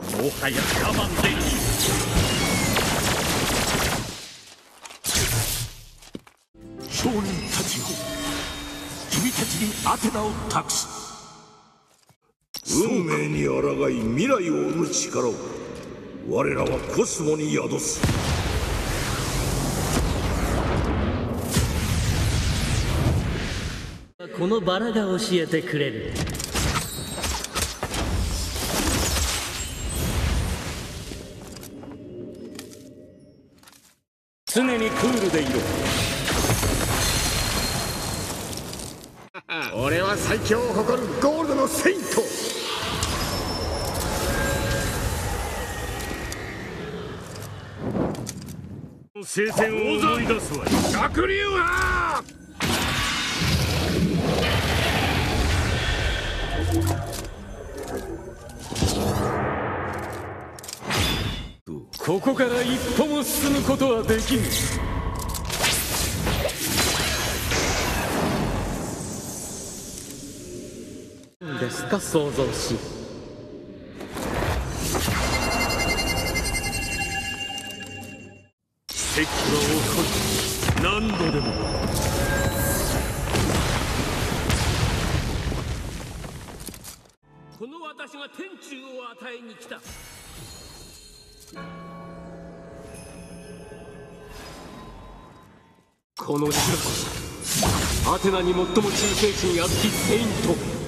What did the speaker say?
もはや我慢できん商人たちよ君たちにアテナを託す運命に抗い未来を生む力を我らはコスモに宿す。このバラが教えてくれる。常にクールでいろ。俺は最強を誇る。ゴールドのセイント。聖戦を思い出すわ逆流派ここから一歩も進むことはできんですか創造し。奇跡は起こる何度でも。この私が天誅を与えに来たこの白こそアテナに最も忠誠心あつきセイント